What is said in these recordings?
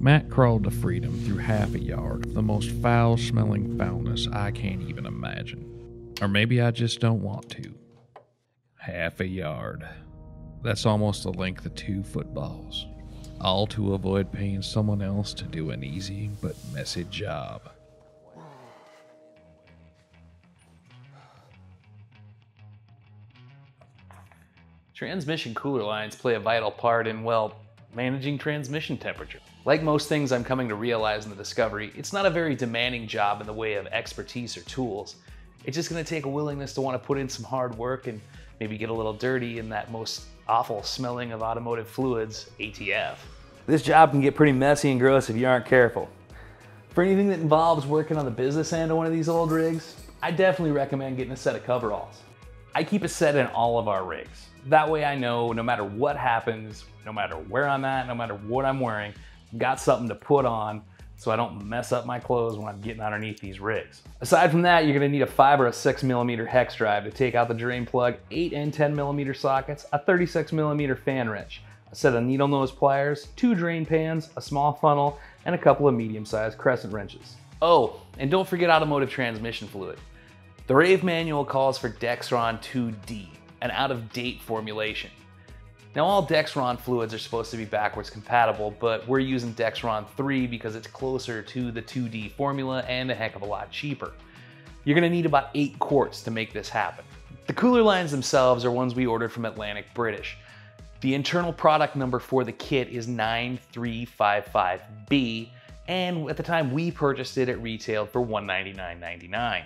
Matt crawled to freedom through half a yard, of the most foul smelling foulness I can't even imagine. Or maybe I just don't want to. Half a yard. That's almost the length of two footballs. All to avoid paying someone else to do an easy but messy job. Transmission cooler lines play a vital part in, well, managing transmission temperature. Like most things I'm coming to realize in the Discovery, it's not a very demanding job in the way of expertise or tools. It's just gonna take a willingness to wanna put in some hard work and maybe get a little dirty in that most awful smelling of automotive fluids, ATF. This job can get pretty messy and gross if you aren't careful. For anything that involves working on the business end of one of these old rigs, I definitely recommend getting a set of coveralls. I keep a set in all of our rigs. That way I know no matter what happens, no matter where I'm at, no matter what I'm wearing, I've got something to put on so I don't mess up my clothes when I'm getting underneath these rigs. Aside from that, you're gonna need a five or a six millimeter hex drive to take out the drain plug, eight and 10 millimeter sockets, a 36 millimeter fan wrench, a set of needle nose pliers, two drain pans, a small funnel, and a couple of medium sized crescent wrenches. Oh, and don't forget automotive transmission fluid. The Rave manual calls for Dexron 2D, an out of date formulation. Now all Dexron fluids are supposed to be backwards compatible, but we're using Dexron 3 because it's closer to the 2D formula and a heck of a lot cheaper. You're gonna need about eight quarts to make this happen. The cooler lines themselves are ones we ordered from Atlantic British. The internal product number for the kit is 9355B, and at the time we purchased it, it retailed for $199.99.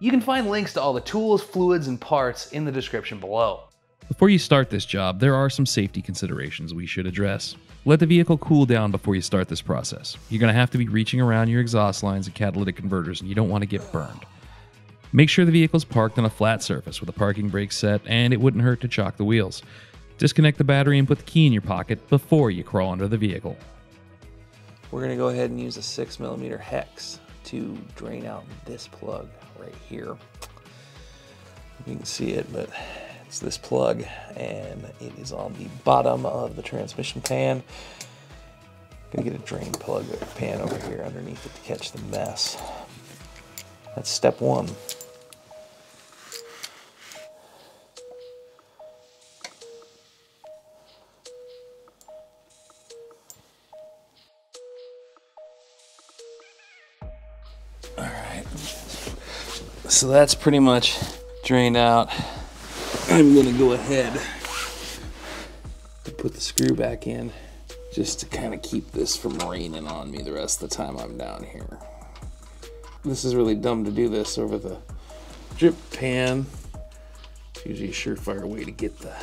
You can find links to all the tools, fluids, and parts in the description below. Before you start this job, there are some safety considerations we should address. Let the vehicle cool down before you start this process. You're going to have to be reaching around your exhaust lines and catalytic converters, and you don't want to get burned. Make sure the vehicle's parked on a flat surface with a parking brake set, and it wouldn't hurt to chock the wheels. Disconnect the battery and put the key in your pocket before you crawl under the vehicle. We're gonna go ahead and use a six millimeter hex to drain out this plug right here. You can see it, but it's this plug and it is on the bottom of the transmission pan. Gonna get a drain plug pan over here underneath it to catch the mess. That's step one. All right. So that's pretty much drained out. I'm gonna go ahead and put the screw back in just to kind of keep this from raining on me the rest of the time I'm down here. This is really dumb to do this over the drip pan. It's usually a surefire way to get the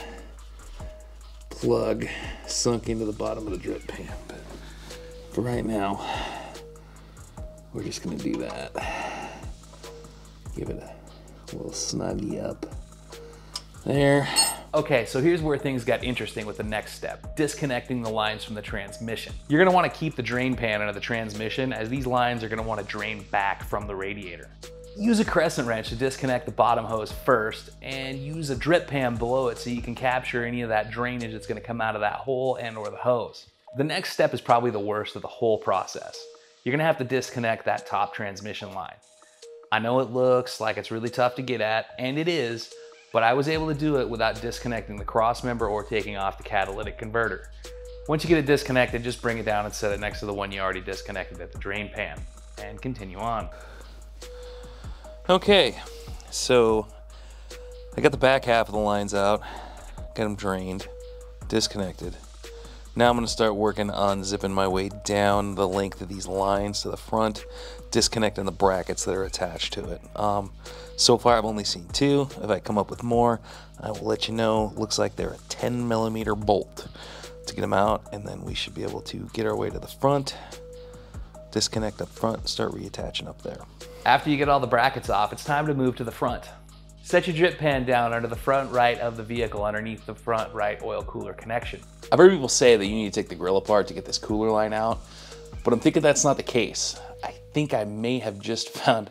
plug sunk into the bottom of the drip pan. But for right now, we're just gonna do that. Give it a little snuggy up. There. Okay, so here's where things got interesting with the next step, disconnecting the lines from the transmission. You're gonna wanna keep the drain pan under the transmission as these lines are gonna wanna drain back from the radiator. Use a crescent wrench to disconnect the bottom hose first and use a drip pan below it so you can capture any of that drainage that's gonna come out of that hole and or the hose. The next step is probably the worst of the whole process. You're gonna have to disconnect that top transmission line. I know it looks like it's really tough to get at, and it is, but I was able to do it without disconnecting the cross member or taking off the catalytic converter. Once you get it disconnected, just bring it down and set it next to the one you already disconnected at the drain pan, and continue on. Okay, so I got the back half of the lines out, got them drained, disconnected. Now I'm going to start working on zipping my way down the length of these lines to the front, disconnecting the brackets that are attached to it. Um, so far I've only seen two. If I come up with more, I will let you know. Looks like they're a 10 millimeter bolt to get them out, and then we should be able to get our way to the front, disconnect up front, start reattaching up there. After you get all the brackets off, it's time to move to the front. Set your drip pan down under the front right of the vehicle underneath the front right oil cooler connection. I've heard people say that you need to take the grill apart to get this cooler line out, but I'm thinking that's not the case. I think I may have just found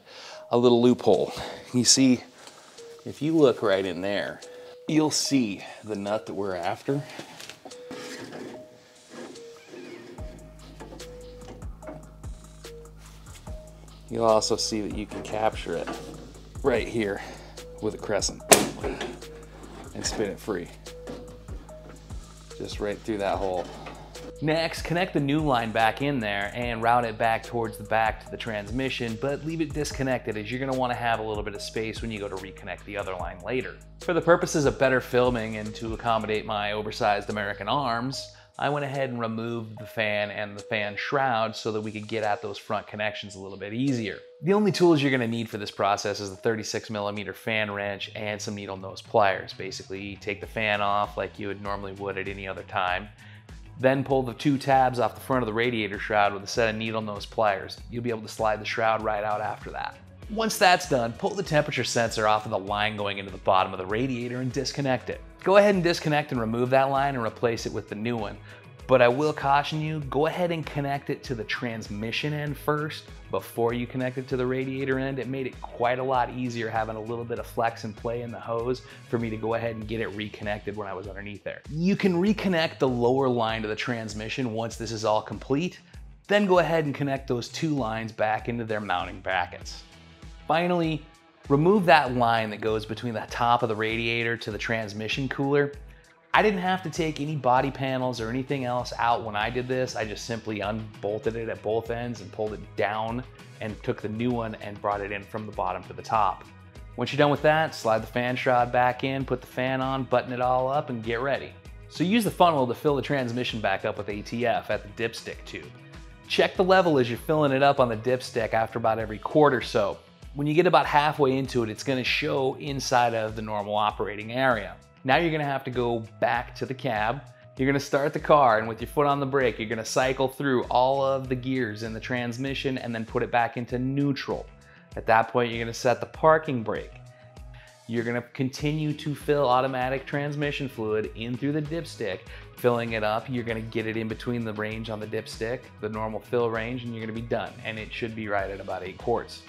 a little loophole. You see, if you look right in there, you'll see the nut that we're after. You'll also see that you can capture it right here with a crescent and spin it free. Just right through that hole. Next, connect the new line back in there and route it back towards the back to the transmission, but leave it disconnected as you're gonna wanna have a little bit of space when you go to reconnect the other line later. For the purposes of better filming and to accommodate my oversized American arms, I went ahead and removed the fan and the fan shroud so that we could get at those front connections a little bit easier. The only tools you're gonna need for this process is the 36 millimeter fan wrench and some needle nose pliers. Basically, take the fan off like you would normally would at any other time. Then pull the two tabs off the front of the radiator shroud with a set of needle nose pliers. You'll be able to slide the shroud right out after that. Once that's done, pull the temperature sensor off of the line going into the bottom of the radiator and disconnect it. Go ahead and disconnect and remove that line and replace it with the new one. But I will caution you, go ahead and connect it to the transmission end first before you connect it to the radiator end. It made it quite a lot easier having a little bit of flex and play in the hose for me to go ahead and get it reconnected when I was underneath there. You can reconnect the lower line to the transmission once this is all complete, then go ahead and connect those two lines back into their mounting brackets. Finally, remove that line that goes between the top of the radiator to the transmission cooler. I didn't have to take any body panels or anything else out when I did this. I just simply unbolted it at both ends and pulled it down and took the new one and brought it in from the bottom to the top. Once you're done with that, slide the fan shroud back in, put the fan on, button it all up, and get ready. So use the funnel to fill the transmission back up with ATF at the dipstick tube. Check the level as you're filling it up on the dipstick after about every quart or so. When you get about halfway into it, it's gonna show inside of the normal operating area. Now you're gonna have to go back to the cab. You're gonna start the car and with your foot on the brake, you're gonna cycle through all of the gears in the transmission and then put it back into neutral. At that point, you're gonna set the parking brake. You're gonna continue to fill automatic transmission fluid in through the dipstick, filling it up. You're gonna get it in between the range on the dipstick, the normal fill range, and you're gonna be done. And it should be right at about eight quarts.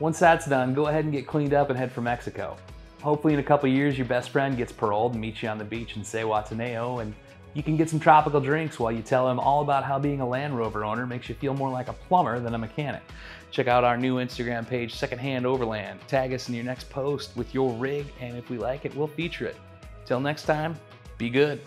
Once that's done, go ahead and get cleaned up and head for Mexico. Hopefully in a couple years, your best friend gets paroled and meets you on the beach in Zihuatanejo, and you can get some tropical drinks while you tell him all about how being a Land Rover owner makes you feel more like a plumber than a mechanic. Check out our new Instagram page, Secondhand Overland. Tag us in your next post with your rig, and if we like it, we'll feature it. Till next time, be good.